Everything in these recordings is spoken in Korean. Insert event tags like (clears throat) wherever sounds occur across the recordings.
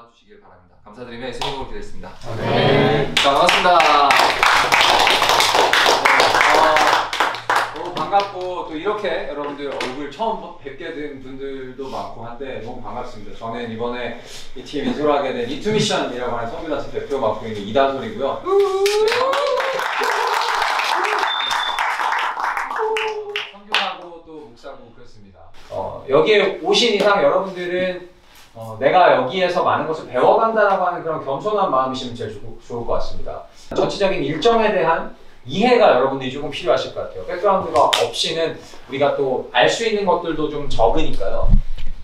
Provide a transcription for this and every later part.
도와주시길 바랍니다. 감사드리며 예수님으로 기도했습니다. 네. 자, 반갑습니다. 어, 너무 반갑고 또 이렇게 여러분들 얼굴 처음 뵙게 된 분들도 많고 한데 너무 반갑습니다. 저는 이번에 이팀 이솔하게 된 이투미션이라고 하는 성교단체 대표 맡고 있는 이다솔이고요. 선교하고 또 목사고 그렇습니다. 어, 여기에 오신 이상 여러분들은 어, 내가 여기에서 많은 것을 배워간다라고 하는 그런 겸손한 마음이시면 제일 좋, 좋을 것 같습니다. 전체적인 일정에 대한 이해가 여러분들이 조금 필요하실 것 같아요. 백그라운드가 없이는 우리가 또 알 수 있는 것들도 좀 적으니까요.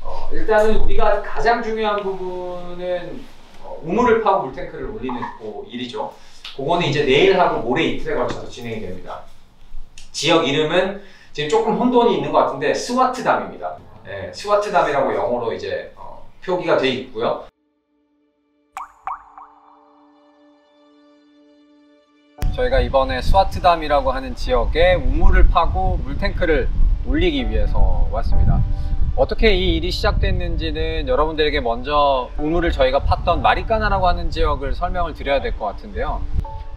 어, 일단은 우리가 가장 중요한 부분은 어, 우물을 파고 물탱크를 올리는 그 일이죠. 그거는 이제 내일하고 모레 이틀에 걸쳐서 진행이 됩니다. 지역 이름은 지금 조금 혼돈이 있는 것 같은데 스와트담입니다. 네, 스와트담이라고 영어로 이제 어, 표기가 돼 있고요. 저희가 이번에 스와트담이라고 하는 지역에 우물을 파고 물탱크를 올리기 위해서 왔습니다. 어떻게 이 일이 시작됐는지는 여러분들에게 먼저 우물을 저희가 팠던 마리까나라고 하는 지역을 설명을 드려야 될 것 같은데요.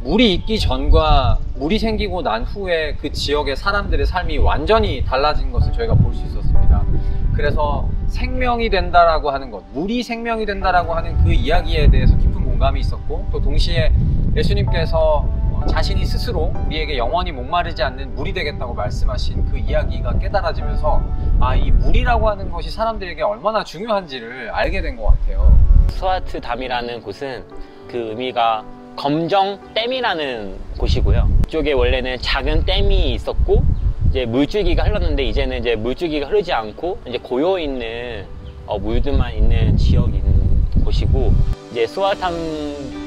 물이 있기 전과 물이 생기고 난 후에 그 지역의 사람들의 삶이 완전히 달라진 것을 저희가 볼 수 있었습니다. 그래서 생명이 된다라고 하는 것, 물이 생명이 된다라고 하는 그 이야기에 대해서 깊은 공감이 있었고 또 동시에 예수님께서 자신이 스스로 우리에게 영원히 목마르지 않는 물이 되겠다고 말씀하신 그 이야기가 깨달아지면서 아, 이 물이라고 하는 것이 사람들에게 얼마나 중요한지를 알게 된 것 같아요. 스와트 담이라는 곳은 그 의미가 검정 댐이라는 곳이고요. 이쪽에 원래는 작은 댐이 있었고 이제 물줄기가 흘렀는데 이제는 이제 물줄기가 흐르지 않고 이제 고여 있는 어, 물들만 있는 지역인 곳이고 이제 스와탐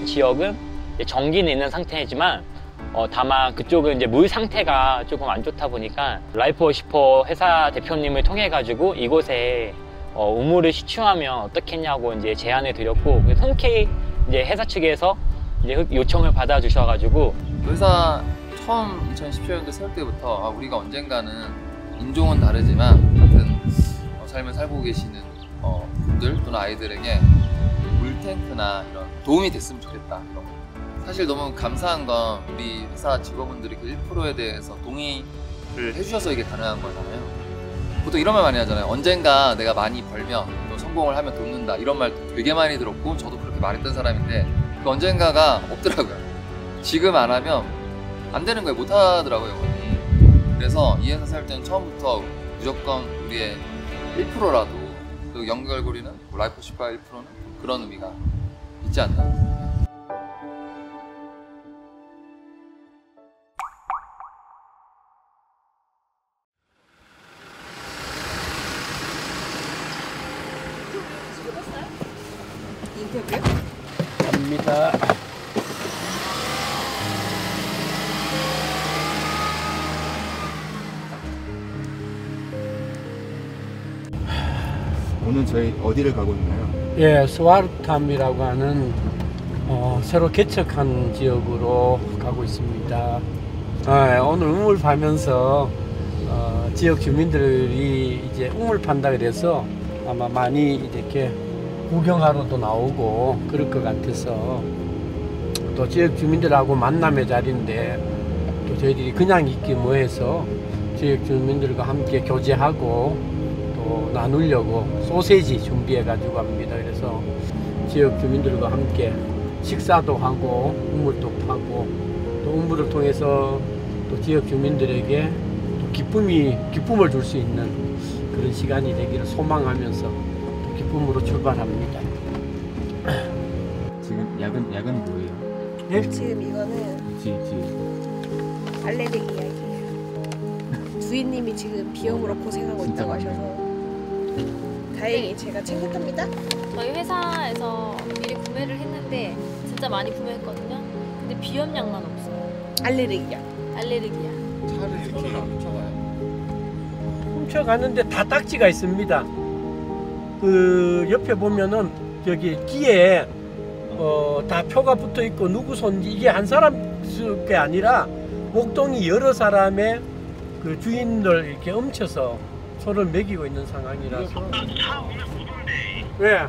지역은 이제 전기는 있는 상태지만 어, 다만 그쪽은 이제 물 상태가 조금 안 좋다 보니까 라이프 워시퍼 회사 대표님을 통해 가지고 이곳에 어, 우물을 시추하면 어떻겠냐고 이제 제안을 드렸고 흔쾌히 이제 회사 측에서 이제 요청을 받아 주셔가지고 회사 처음 2017년도 세울 때부터 아, 우리가 언젠가는 인종은 다르지만 같은 어, 삶을 살고 계시는 어, 분들 또는 아이들에게 물탱크나 이런 도움이 됐으면 좋겠다. 사실 너무 감사한 건 우리 회사 직원분들이 그 1%에 대해서 동의를 해주셔서 이게 가능한 거잖아요. 보통 이런 말 많이 하잖아요. 언젠가 내가 많이 벌면 또 성공을 하면 돕는다 이런 말도 되게 많이 들었고 저도 그렇게 말했던 사람인데 그 언젠가가 없더라고요. 지금 안 하면 안 되는 거예요. 못 하더라고요. 그래서 이 회사 살 때는 처음부터 무조건 우리의 1%라도 그 연결고리는 뭐 라이프 10과 1%는 그런 의미가 있지 않나. 어디를 가고 있나요? 예, 스와르탐이라고 하는 어, 새로 개척한 지역으로 가고 있습니다. 아, 오늘 우물 파면서 어, 지역 주민들이 이제 우물 판다 그래서 아마 많이 이렇게 구경하러도 나오고 그럴 것 같아서 또 지역 주민들하고 만남의 자리인데 또 저희들이 그냥 있기 뭐해서 지역 주민들과 함께 교제하고 또 나누려고 소세지 준비해 가지고 갑니다. 그래서 지역 주민들과 함께 식사도 하고 우물도 파고 또 우물을 통해서 또 지역 주민들에게 또 기쁨이 기쁨을 줄 수 있는 그런 시간이 되기를 소망하면서 또 기쁨으로 출발합니다. (clears throat) 지금 약은 약은 뭐예요? 예? 지금 이거는 지, 지. 알레르기 약이에요. (laughs) 주인님이 지금 비염으로 고생하고 진짜 있다고. 하셔서 다행히 제가 챙겼답니다. 저희 회사에서 미리 구매를 했는데 진짜 많이 구매했거든요. 근데 비염약만 없어요. 알레르기 약. 알레르기야. 차를 이렇게 훔쳐가요. 훔쳐가는데 다 딱지가 있습니다. 그 옆에 보면은 여기 귀에 어, 다 표가 붙어 있고 누구 손인지 이게 한 사람 게 아니라 목동이 여러 사람의 그 주인들 이렇게 훔쳐서 소를 먹이고 있는 상황이라서. 왜? 차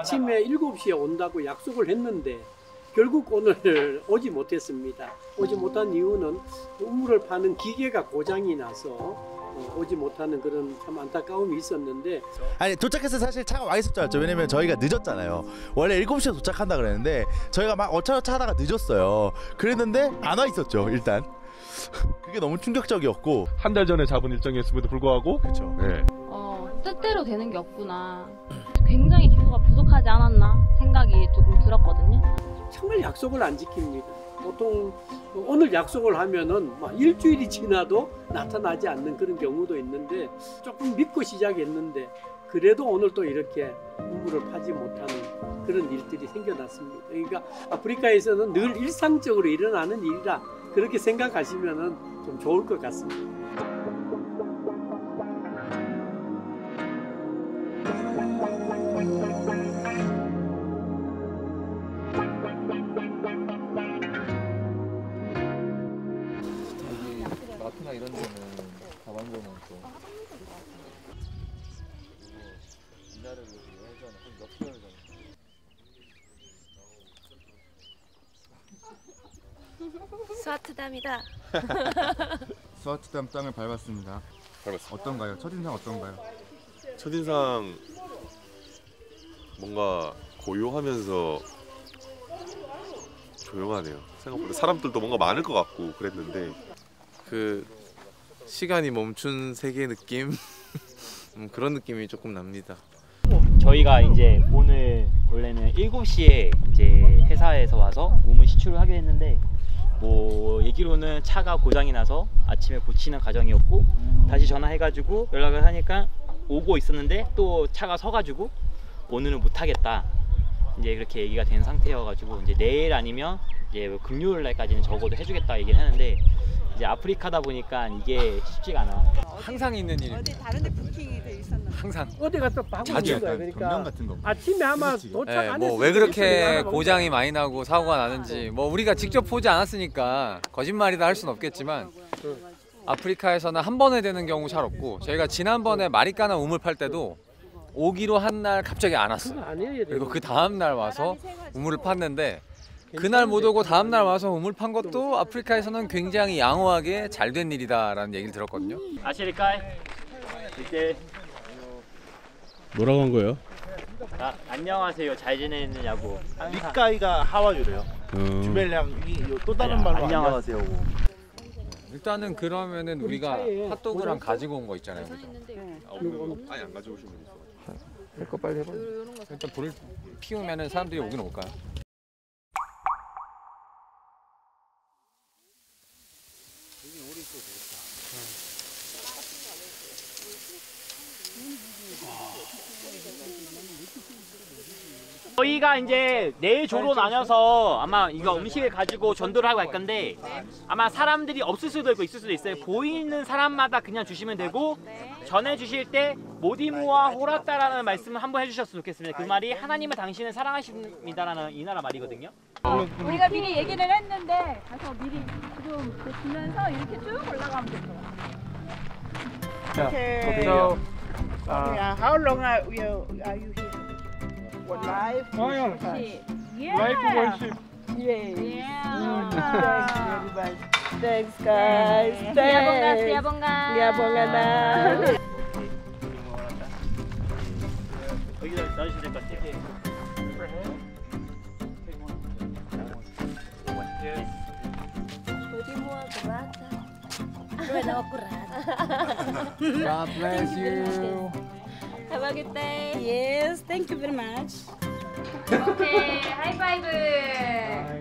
아침에 7시에 온다고 약속을 했는데 결국 오늘 (laughs) 오지 못했습니다. 오지 못한 이유는 우물을 파는 기계가 고장이 나서 어, 오지 못하는 그런 참 안타까움이 있었는데. 아니 도착해서 사실 차가 와 있을 줄 알았죠. 왜냐면 저희가 늦었잖아요. 원래 7시에 도착한다 그랬는데 저희가 막 어차저차 하다가 늦었어요. 그랬는데 안 와 있었죠 일단 그게 너무 충격적이었고 한 달 전에 잡은 일정이었음에도 불구하고 그렇죠 네. 어, 뜻대로 되는 게 없구나. 굉장히 기소가 부족하지 않았나 생각이 조금 들었거든요. 정말 약속을 안 지킵니다. 보통 오늘 약속을 하면은 막 일주일이 지나도 나타나지 않는 그런 경우도 있는데 조금 믿고 시작했는데 그래도 오늘 또 이렇게 우물을 파지 못하는 그런 일들이 생겨났습니다. 그러니까 아프리카에서는 늘 일상적으로 일어나는 일이라 그렇게 생각하시면은 좀 좋을 것 같습니다. 스와트담이다. (laughs) 스와트담 땅을 밟았습니다. 밟았습니다. 어떤가요? 첫인상 어떤가요? 첫인상 뭔가 고요하면서 조용하네요. 생각보다 사람들도 뭔가 많을 것 같고 그랬는데 그 시간이 멈춘 세계 느낌 (laughs) 음, 그런 느낌이 조금 납니다. 저희가 이제 오늘 원래는 7시에 이제 회사에서 와서 우물 시출을 하기로 했는데 뭐 얘기로는 차가 고장이 나서 아침에 고치는 과정이었고 다시 전화해가지고 연락을 하니까 오고 있었는데 또 차가 서가지고 오늘은 못하겠다. 이제 그렇게 얘기가 된 상태여가지고 이제 내일 아니면 이제 뭐 금요일 날까지는 적어도 해주겠다 얘기를 하는데 이제 아프리카다 보니까 이게 쉽지가 않아. 항상 있는 일. 어디 다른 데 부킹이 돼 있었나? 항상. 어디 가서 자주. 약간 그러니까 변명 같은 거. 아침에 아마 그렇지. 도착 네, 안뭐 했을 왜 수도 그렇게. 고장이 많이 나고 사고가 나는지 뭐 우리가 직접 보지 않았으니까 거짓말이다 할 수는 없겠지만 아프리카에서는 한 번에 되는 경우 잘 없고 저희가 지난번에 마리까나 우물 팔 때도 오기로 한 날 갑자기 안 왔어요. 아니에요. 그리고 그 다음 날 와서 우물을 팠는데 그날 못 오고 다음 날 와서 우물 판 것도 아프리카에서는 굉장히 양호하게 잘 된 일이다라는 얘기를 들었거든요. 아시리까이 이제 뭐라고 한 거예요? 아, 안녕하세요 잘 지내느냐고 윗가이가 하와유래요 음. 주멜량이 또 다른 네, 말로 안녕하- 안녕하세요 일단은 그러면은 우리가 핫도그랑 가지고 온 거 있잖아요. 그죠? 아예 안 가져오신 분 있어. 할거 빨리 해봐. 일단 불을 피우면은 사람들이 오긴 올까요? 저희가 이제 내일 조로 나눠서 아마 이거 음식을 가지고 전도를 하고 갈 건데 아마 사람들이 없을 수도 있고 있을 수도 있어요. 보이는 사람마다 그냥 주시면 되고 전해 주실 때 모디무와 호라따라는 말씀을 한번 해주셨으면 좋겠습니다. 그 말이 하나님은 당신을 사랑하십니다라는 이 나라 말이거든요. 우리가 미리 얘기를 했는데 가서 미리 지금 그 주면서 이렇게 쭉 올라가면 될 것 같아요. Okay. So, Yeah, how long are you, are you here? What life? Yeah. worship. Yes. Yeah. Thanks very much. Thanks guys. 리아봉가, Thanks. 리아봉가. 리아봉가나. 여기다 넣어주셔야 될것 같아요. 모디모아 구라타. 왜 나와 구라타? God bless you. Have a good day. Yes, thank you very much. okay, high five.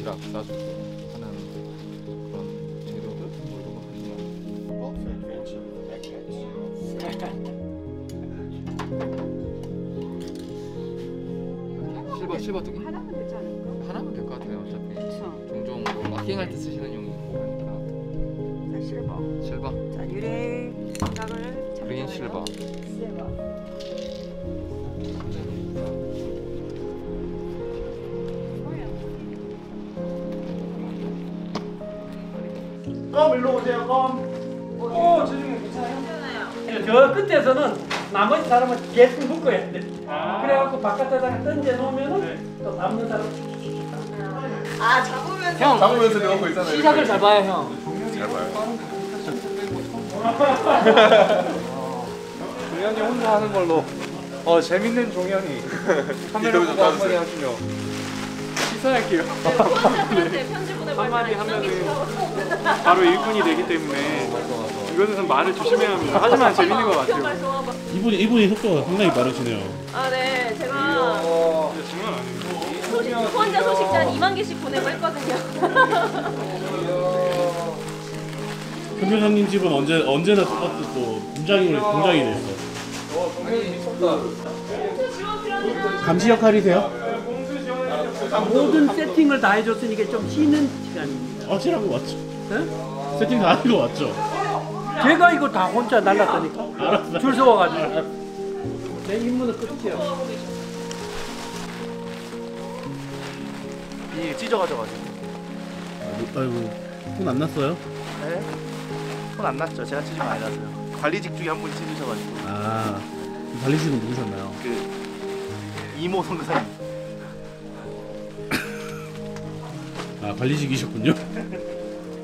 도시락 싸주고 하는 그런 재료들 뭐 이런 거 실버 실버 두개 하나면 되지 않을까? 하나면 될 것 같아요. 어차피 종종 뭐 마킹할 때 쓰시는 용이니까 자, 실버. 실버 자, 유래 생각을 그린 실버 실버. 껌 일로 오세요 껌. 오 저중에 괜찮아요? 저 끝에서는 나머지 사람은 계속 묶어야 돼. 그래갖고 바깥에다가 던져 놓으면은 또 남는 사람. 아 잡으면서 형 잡으면서 내가 거 있잖아요. 시작을 잘 봐요 형. 잘 봐요. 종현이 혼자 하는 걸로. 어 재밌는 종현이. (laughs) 카메라 보고 한마디. 하시죠. 시사할게요. 후보자들한테 편지 보낼 한마디 하면은 바로 일꾼이 되기 때문에 이거는 말을 조심해야 합니다. 하지만 재밌는 것 같아요. 이분이 이분이 속도가 상당히 빠르시네요. 아, 네. 제가 장난 아니에요. 소식, 후원자 소식자 한 2만 개씩 보내고 했거든요. 현명함님 집은 언제 언제나 똑같은 또 분장이 분장이 돼 있어. 감시 역할이세요? 모든 세팅을 다 해줬으니까 좀 쉬는 시간입니다. 확실한 거 맞죠? 네? 세팅 다 하는 거 맞죠? 제가 이거 다 혼자 날랐다니까. 줄 서워가지고. 내 임무는 끝이야. 이 찢어가져가지고. 아이고 손안 났어요? 네? 손 안 났죠. 제가 찢은 거 아니라서요. 관리직 중에 한 분이 찢으셔가지고. 아 관리직은 누구셨나요? 그 이모 성사님. 아 관리직이셨군요.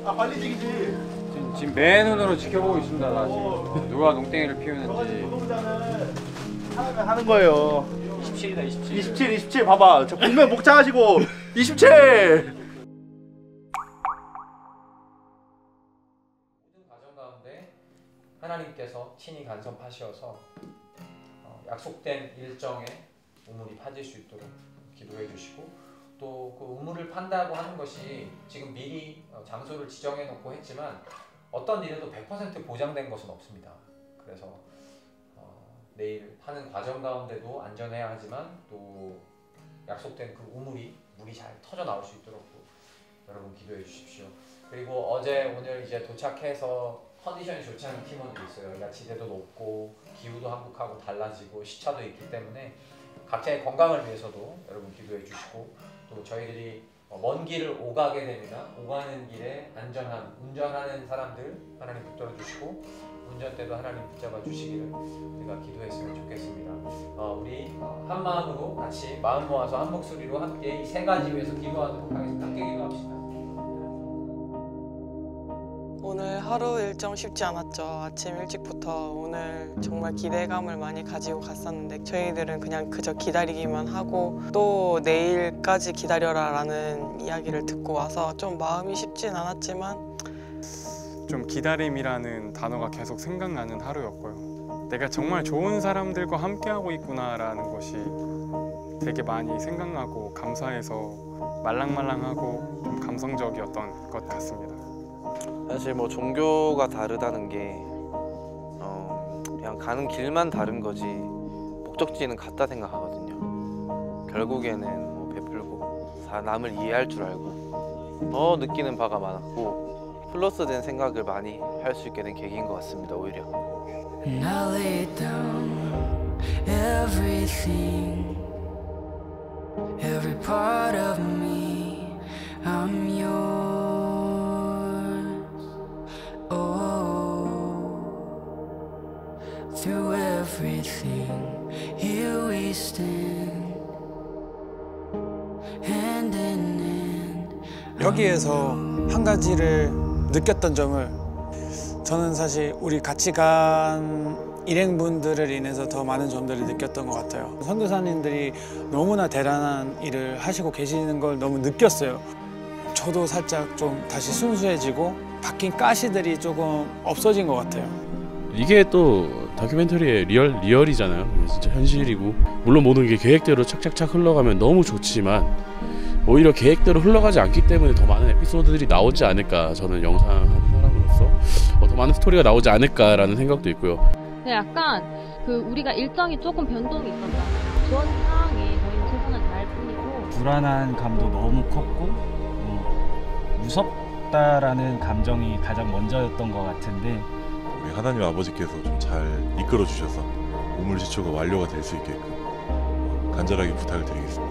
아 관리직이지. 지금, 지금 맨눈으로 지켜보고 있습니다. 나 지금 누가 농땡이를 피우는지. 하는 거예요. 27이다 27. 27, 27 봐봐. 저 복면 복장하시고 27. 모든 과정 가운데 하나님께서 친히 간섭하시어서 어, 약속된 일정에 우물이 파질 수 있도록 기도해 주시고 또 그 우물을 판다고 하는 것이 지금 미리 어, 장소를 지정해 놓고 했지만 어떤 일에도 100% 보장된 것은 없습니다. 그래서 어, 내일 파는 과정 가운데도 안전해야 하지만 또 약속된 그 우물이 물이 잘 터져 나올 수 있도록 또 여러분 기도해 주십시오. 그리고 어제 오늘 이제 도착해서 컨디션이 좋지 않은 팀원들이 있어요. 그러니까 지대도 높고 기후도 한국하고 달라지고 시차도 있기 때문에 각자의 건강을 위해서도 여러분 기도해 주시고 또 저희들이 어, 먼 길을 오가게 됩니다. 오가는 길에 안전한 운전하는 사람들 하나님 붙들어 주시고 운전대도 하나님 붙잡아 주시기를 우리가 기도했으면 좋겠습니다. 어, 우리 어, 한 마음으로 같이 마음 모아서 한 목소리로 함께 이 세 가지 위해서 기도하도록 하겠습니다. 함께 기도합시다. 오늘 하루 일정 쉽지 않았죠. 아침 일찍부터 오늘 정말 기대감을 많이 가지고 갔었는데 저희들은 그냥 그저 기다리기만 하고 또 내일까지 기다려라 라는 이야기를 듣고 와서 좀 마음이 쉽진 않았지만 좀 기다림이라는 단어가 계속 생각나는 하루였고요. 내가 정말 좋은 사람들과 함께하고 있구나라는 것이 되게 많이 생각나고 감사해서 말랑말랑하고 좀 감성적이었던 것 같습니다. 사실 뭐 종교가 다르다는 게 어, 그냥 가는 길만 다른 거지 목적지는 같다 생각하거든요. 결국에는 뭐 베풀고 사- 남을 이해할 줄 알고 더 느끼는 바가 많았고 플러스된 생각을 많이 할 수 있게 된 계기인 것 같습니다. 오히려. Every part of me. I'm yours. Through everything, here we stand, hand in hand. 여기에서 한 가지를 느꼈던 점을 저는 사실 우리 같이 간 일행분들을 인해서 더 많은 점들을 느꼈던 것 같아요. 선교사님들이 너무나 대단한 일을 하시고 계시는 걸 너무 느꼈어요. 저도 살짝 좀 다시 순수해지고 바뀐 가시들이 조금 없어진 것 같아요. 이게 또 다큐멘터리의 real real이잖아요. 진짜 현실이고 물론 모든 게 계획대로 착착착 흘러가면 너무 좋지만 오히려 계획대로 흘러가지 않기 때문에 더 많은 에피소드들이 나오지 않을까 저는 영상 하는 사람으로서 어, 더 많은 스토리가 나오지 않을까라는 생각도 있고요. 약간 그 우리가 일정이 조금 변동이 있었잖아. 그런 상황에 저희는 최선을 다할 뿐이고 불안한 감도 너무 컸고 음, 무섭다라는 감정이 가장 먼저였던 것 같은데 하나님 아버지께서 좀 잘 이끌어 주셔서 우물지초가 완료가 될 수 있게끔 간절하게 부탁을 드리겠습니다.